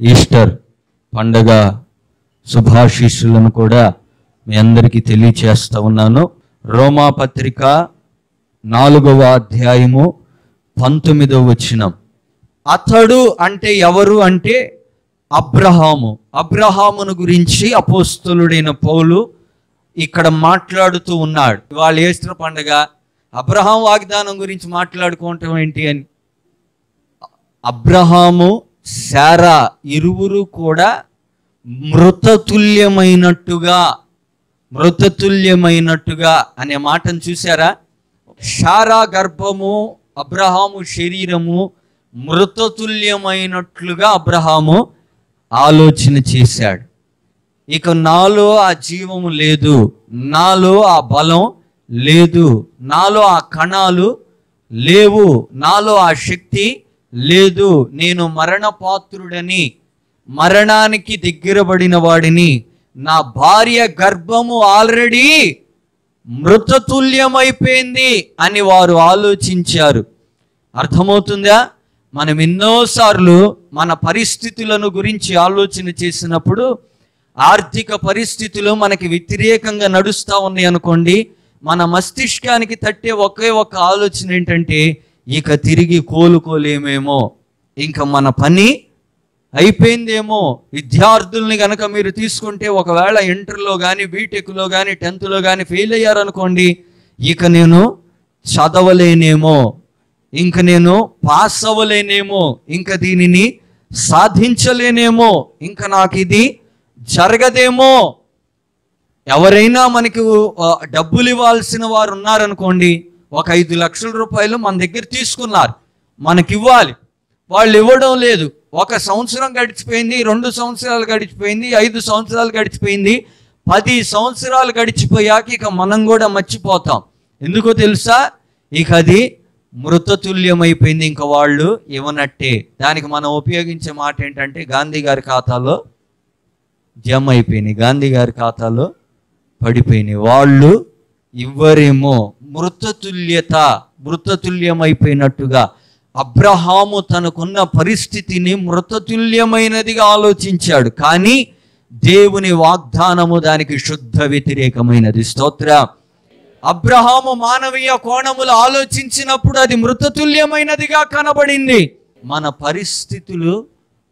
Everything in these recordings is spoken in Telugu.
ఈస్టర్ పండగ శుభాశీస్సులను కూడా మీ అందరికీ తెలియచేస్తూ ఉన్నాను. రోమా పత్రిక నాలుగవ అధ్యాయము పంతొమ్మిదవ వచనం. అతడు అంటే ఎవరు అంటే అబ్రహాము. అబ్రహామును గురించి అపోస్తులుడైన పౌలు ఇక్కడ మాట్లాడుతూ ఉన్నాడు. వాళ్ళు ఈస్టర్ పండగ. అబ్రహాం వాగ్దానం గురించి మాట్లాడుకోవటం ఏంటి అని? అబ్రహాము శారా ఇరువురు కూడా మృతతుల్యమైనట్టుగా మృతతుల్యమైనట్టుగా అనే మాటను చూసారా శారా గర్భము అబ్రహాము శరీరము మృతతుల్యమైనట్లుగా అబ్రహాము ఆలోచన చేశాడు. ఇక నాలో ఆ జీవము లేదు నాలో ఆ బలం లేదు నాలో ఆ కణాలు లేవు నాలో ఆ శక్తి లేదు నేను మరణపాత్రుడని మరణానికి దగ్గరబడిన వాడిని నా భార్య గర్భము ఆల్రెడీ మృతతుల్యమైపోయింది అని వారు ఆలోచించారు. అర్థమవుతుందా? మనం ఎన్నోసార్లు మన పరిస్థితులను గురించి ఆలోచన చేసినప్పుడు ఆర్థిక పరిస్థితులు మనకి వ్యతిరేకంగా నడుస్తూ ఉన్నాయి అనుకోండి మన మస్తిష్కానికి తట్టే ఒకే ఒక ఆలోచన ఏంటంటే ఇక తిరిగి కోలుకోలేమేమో. ఇంకా మన పని అయిపోయిందేమో. విద్యార్థుల్ని కనుక మీరు తీసుకుంటే ఒకవేళ ఇంటర్లో కానీ బీటెక్లో కానీ టెన్త్లో కానీ ఫెయిల్ అయ్యారనుకోండి ఇక నేను చదవలేనేమో. ఇంక నేను పాస్ అవ్వలేనేమో. ఇంక దీనిని సాధించలేనేమో. ఇంకా నాకు ఇది జరగదేమో. ఎవరైనా మనకు డబ్బులు ఇవ్వాల్సిన వారు ఉన్నారనుకోండి ఒక ఐదు లక్షల రూపాయలు మన దగ్గర తీసుకున్నారు. మనకి ఇవ్వాలి వాళ్ళు ఇవ్వడం లేదు. ఒక సంవత్సరం గడిచిపోయింది రెండు సంవత్సరాలు గడిచిపోయింది ఐదు సంవత్సరాలు గడిచిపోయింది. పది సంవత్సరాలు గడిచిపోయాక ఇక మనం కూడా మర్చిపోతాం. ఎందుకో తెలుసా? ఇక అది మృతతుల్యమైపోయింది ఇంకా వాళ్ళు ఇవ్వనట్టే. దానికి మనం ఉపయోగించే మాట ఏంటంటే గాంధీ గారి ఖాతాలో జమ అయిపోయినాయి. గాంధీ గారి ఖాతాలో పడిపోయినాయి. వాళ్ళు ఇవ్వరేమో. మృతతుల్యత మృతతుల్యమైపోయినట్టుగా అబ్రహాము తనకున్న పరిస్థితిని మృతతుల్యమైనదిగా ఆలోచించాడు. కానీ దేవుని వాగ్దానము దానికి శుద్ధ వ్యతిరేకమైనది. స్తోత్ర. అబ్రహాము మానవీయ కోణములు ఆలోచించినప్పుడు అది మృతతుల్యమైనదిగా కనబడింది. మన పరిస్థితులు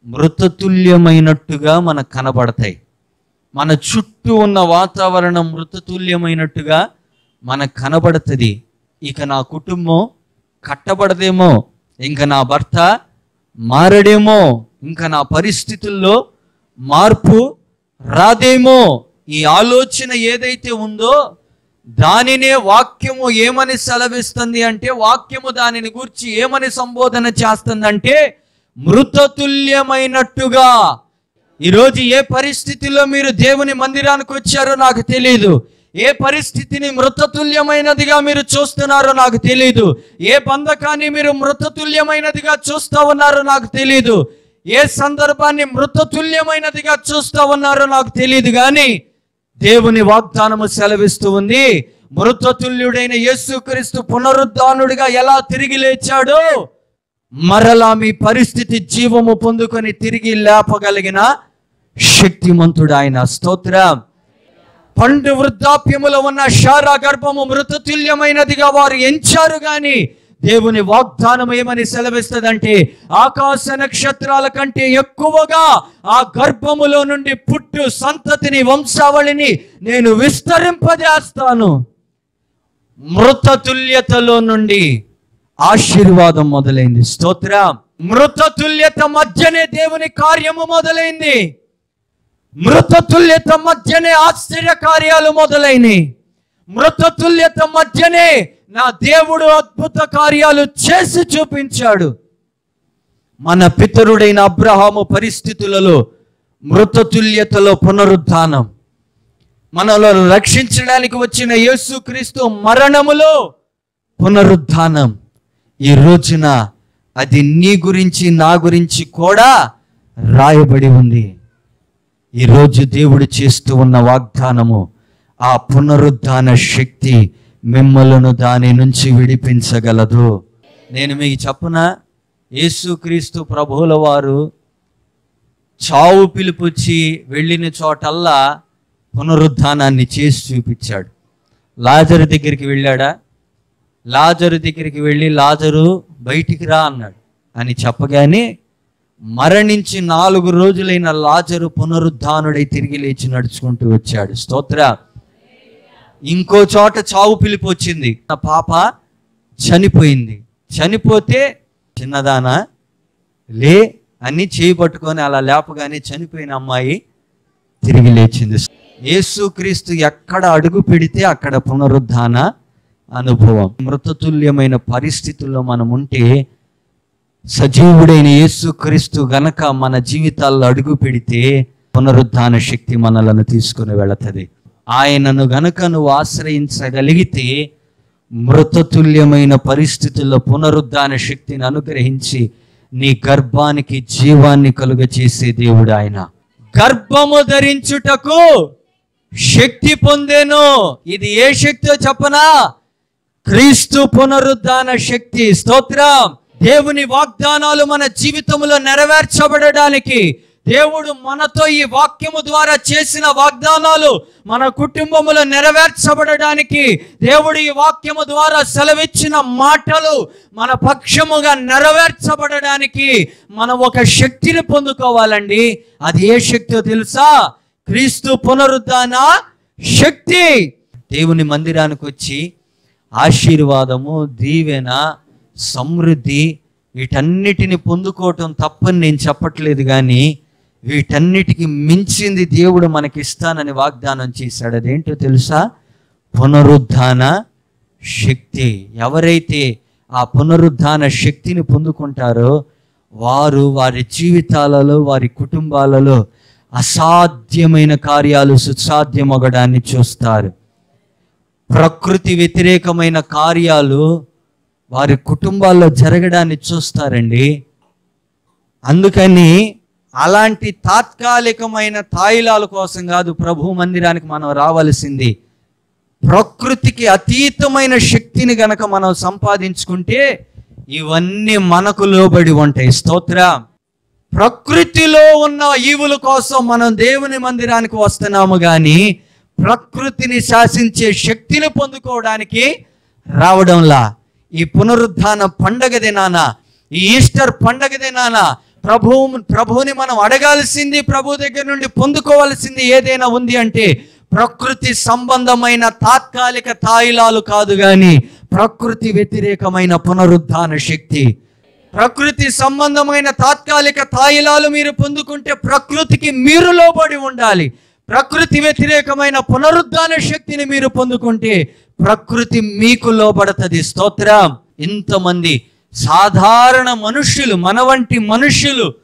మృతతుల్యమైనట్టుగా మనకు కనబడతాయి. మన చుట్టూ ఉన్న వాతావరణం మృతతుల్యమైనట్టుగా మనకు కనబడుతుంది. ఇక నా కుటుంబం కట్టబడదేమో ఇంకా నా భర్త మారడేమో ఇంకా నా పరిస్థితుల్లో మార్పు రాదేమో ఈ ఆలోచన ఏదైతే ఉందో దానినే వాక్యము ఏమని సెలవిస్తుంది అంటే వాక్యము దానిని గూర్చి ఏమని సంబోధన చేస్తుందంటే మృతతుల్యమైనట్టుగా. ఈరోజు ఏ పరిస్థితిలో మీరు దేవుని మందిరానికి వచ్చారో నాకు తెలియదు ఏ పరిస్థితిని మృతతుల్యమైనదిగా మీరు చూస్తున్నారో నాకు తెలియదు ఏ బంధకాన్ని మీరు మృతతుల్యమైనదిగా చూస్తా ఉన్నారో నాకు తెలియదు ఏ సందర్భాన్ని మృతతుల్యమైనదిగా చూస్తా ఉన్నారో నాకు తెలియదు కానీ దేవుని వాగ్దానము సెలవిస్తూ ఉంది. మృతతుల్యుడైన యేసుక్రీస్తు పునరుద్ధానుడిగా ఎలా తిరిగి లేచాడో? మరలా మీ పరిస్థితి జీవము పొందుకొని తిరిగి లేపగలిగిన శక్తిమంతుడు ఆయన. స్తోత్రం. పండు వృద్ధాప్యములో ఉన్న శారా గర్భము మృతతుల్యమైనదిగా వారు ఎంచారు గాని దేవుని వాగ్దానం ఏమని సెలవిస్తుందంటే ఆకాశ నక్షత్రాల కంటే ఎక్కువగా ఆ గర్భములో నుండి పుట్టు సంతతిని వంశావళిని నేను విస్తరింపజేస్తాను. మృతతుల్యతలో నుండి ఆశీర్వాదం మొదలైంది. స్తోత్ర. మృతతుల్యత మధ్యనే దేవుని కార్యము మొదలైంది. మృతతుల్యత మధ్యనే ఆశ్చర్య కార్యాలు మొదలైనవి మృతతుల్యత మధ్యనే నా దేవుడు అద్భుత కార్యాలు చేసి చూపించాడు. మన పితరుడైన అబ్రహాము పరిస్థితులలో మృతతుల్యతలో పునరుద్ధానం. మనలో రక్షించడానికి వచ్చిన యేసుక్రీస్తు మరణములో పునరుద్ధానం. ఈ రోజున అది నీ గురించి నా గురించి కూడా రాయబడి ఉంది. ఈరోజు దేవుడు చేస్తూ ఉన్న వాగ్దానము ఆ పునరుద్ధాన శక్తి మిమ్మలను దాని నుంచి విడిపించగలదు. నేను మీకు చెప్పన యేసుక్రీస్తు ప్రభువుల వారు చావు పిలుపుచ్చి వెళ్ళిన చోటల్లా పునరుద్ధానాన్ని చేసి చూపించాడు. లాజరు దగ్గరికి వెళ్ళాడా? లాజరు దగ్గరికి వెళ్ళి లాజరు బయటికి రా అన్నాడు. అని చెప్పగానే మరణించి నాలుగు రోజులైన లాజరు పునరుద్ధానుడై తిరిగి లేచి నడుచుకుంటూ వచ్చాడు. స్తోత్ర. ఇంకో చోట చావు పిలిపొచ్చింది వచ్చింది. నా పాప చనిపోయింది. చనిపోతే చిన్నదానా లే అని చేయి పట్టుకొని అలా లేపగానే చనిపోయిన అమ్మాయి తిరిగి లేచింది. యేసుక్రీస్తు ఎక్కడ అడుగు పెడితే అక్కడ పునరుద్ధాన అనుభవం. మృతతుల్యమైన పరిస్థితుల్లో మనం ఉంటే సజీవుడైన యేసుక్రీస్తు గనక మన జీవితాల్లో అడుగు పెడితే పునరుద్ధాన శక్తి మనలను తీసుకుని వెళుతుంది. ఆయనను గనక నువ్వు ఆశ్రయించగలిగితే మృతతుల్యమైన పరిస్థితుల్లో పునరుద్ధాన శక్తిని అనుగ్రహించి నీ గర్భానికి జీవాన్ని కలుగ చేసే దేవుడు ఆయన. గర్భము ధరించుటకు శక్తి పొందేను. ఇది ఏ శక్తో చెప్పనా? క్రీస్తు పునరుద్ధాన శక్తి. స్తోత్రం. దేవుని వాగ్దానాలు మన జీవితంలో నెరవేర్చబడడానికి దేవుడు మనతో ఈ వాక్యము ద్వారా చేసిన వాగ్దానాలు మన కుటుంబములో నెరవేర్చబడడానికి దేవుడు ఈ వాక్యము ద్వారా సెలవిచ్చిన మాటలు మన పక్షముగా నెరవేర్చబడడానికి మనం ఒక శక్తిని పొందుకోవాలండి. అది ఏ శక్తి తెలుసా? క్రీస్తు పునరుద్ధాన శక్తి. దేవుని మందిరానికి వచ్చి ఆశీర్వాదము దీవెన సమృద్ధి వీటన్నిటిని పొందుకోవటం తప్పని నేను చెప్పట్లేదు కానీ వీటన్నిటికి మించింది దేవుడు మనకి ఇస్తానని వాగ్దానం చేశాడు. అదేంటో తెలుసా? పునరుద్ధాన శక్తి. ఎవరైతే ఆ పునరుద్ధాన శక్తిని పొందుకుంటారో వారు వారి జీవితాలలో వారి కుటుంబాలలో అసాధ్యమైన కార్యాలు సుసాధ్యమగడాన్ని చూస్తారు. ప్రకృతి వ్యతిరేకమైన కార్యాలు వారి కుటుంబాల్లో జరగడాన్ని చూస్తారండి. అందుకని అలాంటి తాత్కాలికమైన తాయిలాల కోసం కాదు ప్రభు మందిరానికి మనం రావాల్సింది. ప్రకృతికి అతీతమైన శక్తిని గనక మనం సంపాదించుకుంటే ఇవన్నీ మనకు లోబడి ఉంటాయి. స్తోత్ర. ప్రకృతిలో ఉన్న ఈవుల కోసం మనం దేవుని మందిరానికి వస్తున్నాము కానీ ప్రకృతిని శాసించే శక్తిని పొందుకోవడానికి రావడంలా. ఈ పునరుద్ధాన పండగ దినాన ఈ ఈస్టర్ పండగ దినాన ప్రభువు ప్రభువుని మనం అడగాల్సింది ప్రభు దగ్గర నుండి పొందుకోవాల్సింది ఏదైనా ఉంది అంటే ప్రకృతి సంబంధమైన తాత్కాలిక తాయిలాలు కాదు గాని ప్రకృతి వ్యతిరేకమైన పునరుద్ధాన శక్తి. ప్రకృతి సంబంధమైన తాత్కాలిక తాయిలాలు మీరు పొందుకుంటే ప్రకృతికి మీరు లోబడి ఉండాలి. ప్రకృతి వ్యతిరేకమైన పునరుద్ధాన శక్తిని మీరు పొందుకుంటే ప్రకృతి మీకు లోబడతది. స్తోత్రం. ఇంతమంది సాధారణ మనుష్యులు మన వంటి మనుష్యులు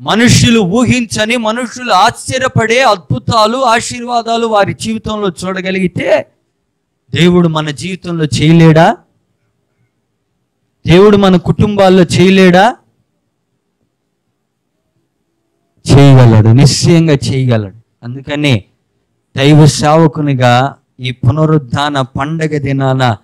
మనుష్యులు ఊహించని మనుష్యులు ఆశ్చర్యపడే అద్భుతాలు ఆశీర్వాదాలు వారి జీవితంలో చూడగలిగితే దేవుడు మన జీవితంలో చేయలేడా? దేవుడు మన కుటుంబాల్లో చేయలేడా? చేయగలడు. నిశ్చయంగా చేయగలడు. అందుకని దైవ సేవకునిగా ఈ పునరుద్ధాన పండగ దినాన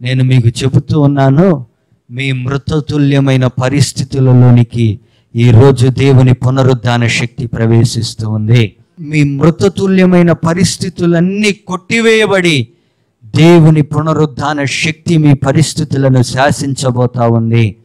నేను మీకు చెబుతూ ఉన్నాను మీ మృతతుల్యమైన పరిస్థితులలోనికి ఈరోజు దేవుని పునరుద్ధాన శక్తి ప్రవేశిస్తూ ఉంది. మీ మృతతుల్యమైన పరిస్థితులన్నీ కొట్టివేయబడి దేవుని పునరుద్ధాన శక్తి మీ పరిస్థితులను శాసించబోతా ఉంది.